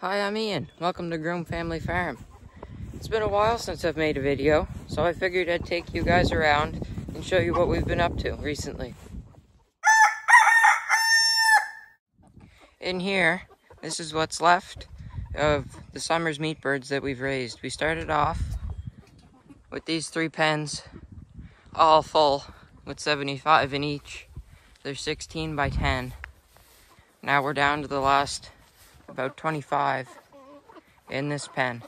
Hi, I'm Ian. Welcome to Groom Family Farm. It's been a while since I've made a video, so I figured I'd take you guys around and show you what we've been up to recently. In here, this is what's left of the summer's meat birds that we've raised. We started off with these three pens, all full with 75 in each. They're 16 by 10. Now we're down to the last about 25 in this pen.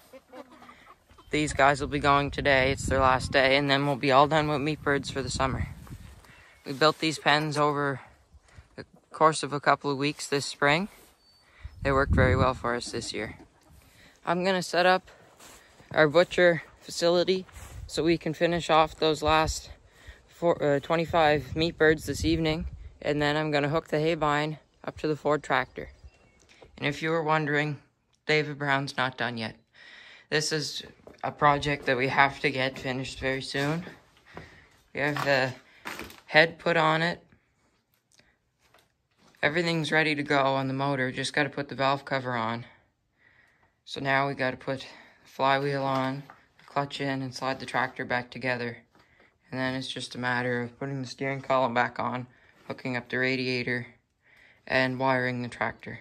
These guys will be going today. It's their last day, and then we'll be all done with meat birds for the summer. We built these pens over the course of a couple of weeks this spring. They worked very well for us this year. I'm gonna set up our butcher facility so we can finish off those last four, uh, 25 meat birds this evening, and then I'm gonna hook the haybine up to the Ford tractor. And if you were wondering, David Brown's not done yet. This is a project that we have to get finished very soon. We have the head put on it. Everything's ready to go on the motor. Just got to put the valve cover on. So now we got to put the flywheel on, clutch in, and slide the tractor back together. And then it's just a matter of putting the steering column back on, hooking up the radiator, and wiring the tractor.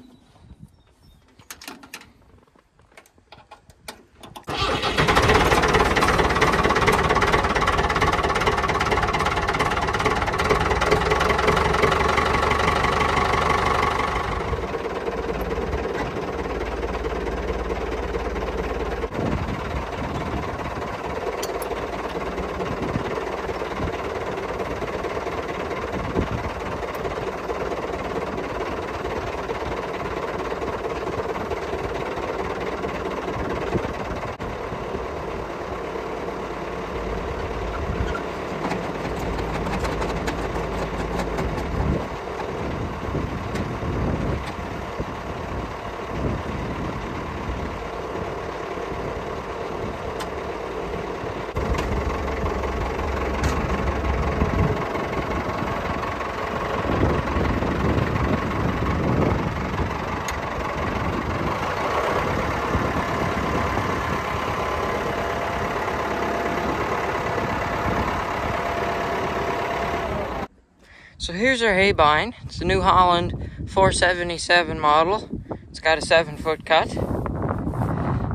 So here's our haybine. It's the New Holland 477 model. It's got a seven foot cut.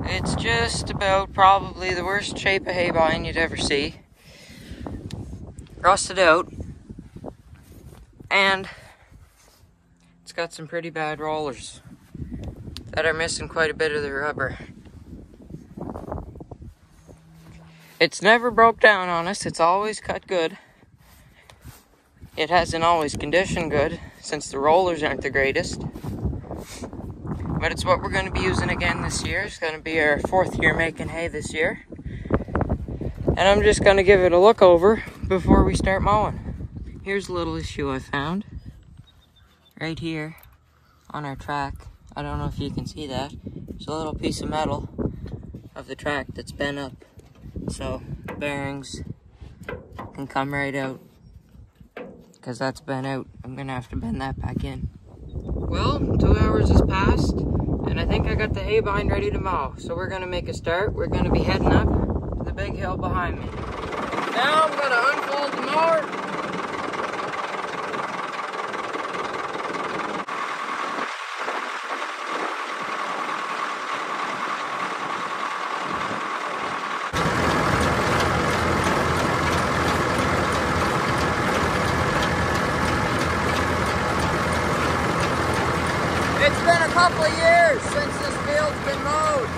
It's just about probably the worst shape of haybine you'd ever see. Rusted out. And it's got some pretty bad rollers that are missing quite a bit of the rubber. It's never broke down on us. It's always cut good. It hasn't always conditioned good since the rollers aren't the greatest. But it's what we're going to be using again this year. It's going to be our fourth year making hay this year. And I'm just going to give it a look over before we start mowing. Here's a little issue I found. Right here on our track. I don't know if you can see that. There's a little piece of metal of the track that's bent up. So bearings can come right out because that's bent out. I'm gonna have to bend that back in. Well, two hours has passed, and I think I got the haybine ready to mow. So we're gonna make a start. We're gonna be heading up to the big hill behind me. Now I'm gonna unfold the mower couple of years since this field's been mowed.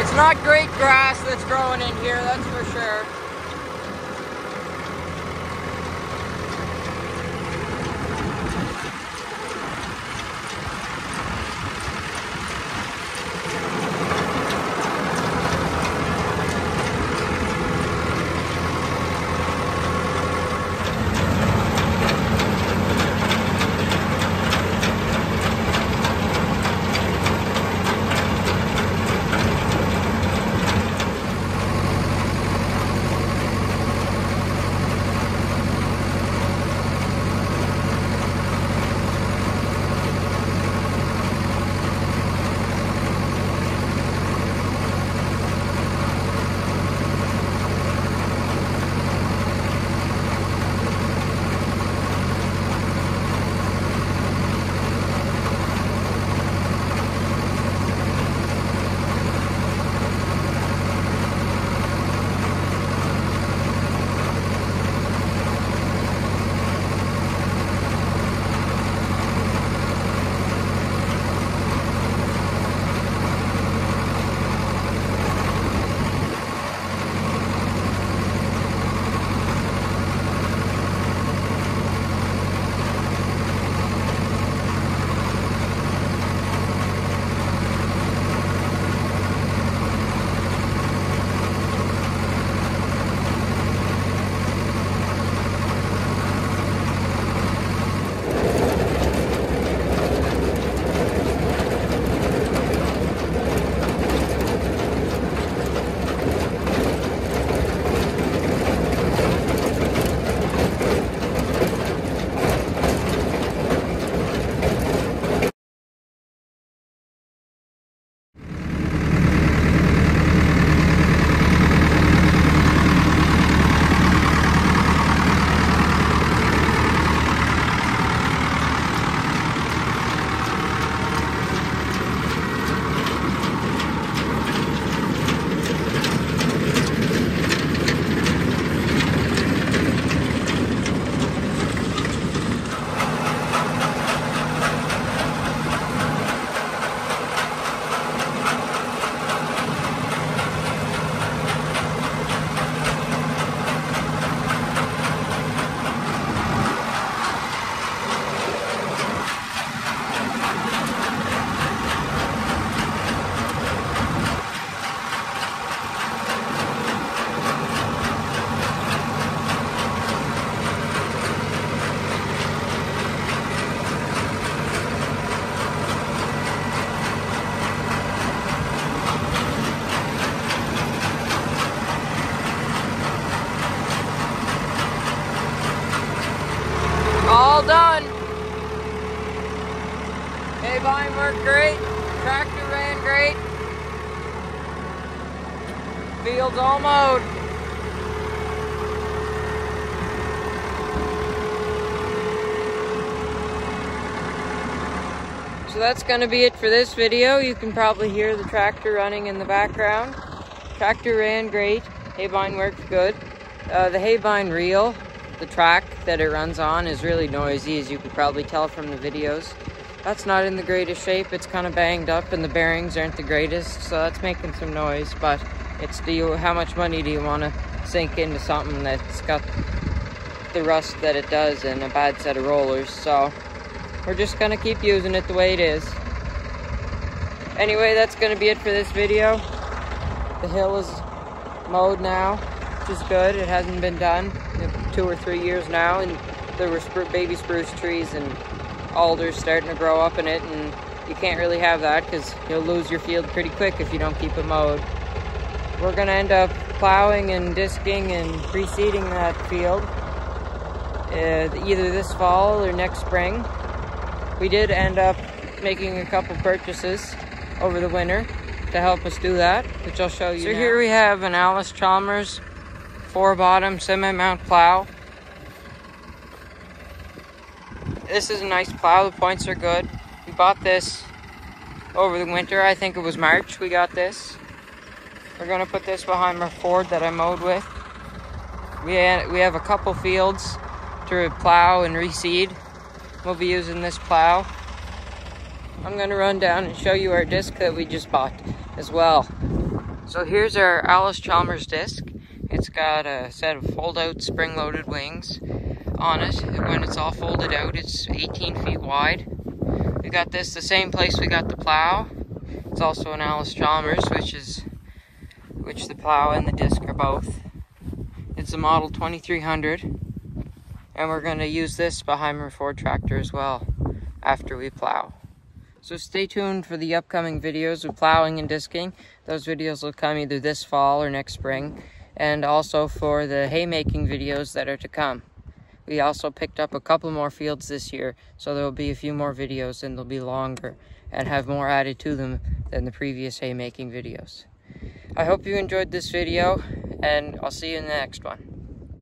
It's not great grass that's growing in here, that's for sure. Tractor ran great. Fields all mowed. So that's going to be it for this video. You can probably hear the tractor running in the background. Tractor ran great. Haybine worked good. Uh, the Haybine reel, the track that it runs on is really noisy as you can probably tell from the videos. That's not in the greatest shape. It's kind of banged up and the bearings aren't the greatest. So that's making some noise. But it's do you, how much money do you want to sink into something that's got the rust that it does and a bad set of rollers. So we're just gonna keep using it the way it is. Anyway, that's gonna be it for this video. The hill is mowed now, which is good. It hasn't been done in two or three years now, and there were baby spruce trees and alders starting to grow up in it, and you can't really have that because you'll lose your field pretty quick if you don't keep it mowed. We're gonna end up plowing and disking and reseeding that field uh, either this fall or next spring we did end up making a couple purchases over the winter to help us do that, which I'll show you So now. here we have an Allis-Chalmers four bottom semi-mount plow. This is a nice plow, the points are good. We bought this over the winter, I think it was March we got this. We're gonna put this behind my Ford that I mowed with. We, we have a couple fields to plow and reseed we'll be using this plow. I'm going to run down and show you our disc that we just bought as well. So here's our Allis-Chalmers disc. It's got a set of fold-out spring-loaded wings on it. When it's all folded out, it's 18 feet wide. We got this the same place we got the plow. It's also an Allis-Chalmers, which is which the plow and the disc are both. It's a model 2300 and we're going to use this behind our Ford tractor as well after we plow. So stay tuned for the upcoming videos of plowing and disking. Those videos will come either this fall or next spring. And also for the haymaking videos that are to come. We also picked up a couple more fields this year, so there will be a few more videos and they'll be longer and have more added to them than the previous haymaking videos. I hope you enjoyed this video, and I'll see you in the next one.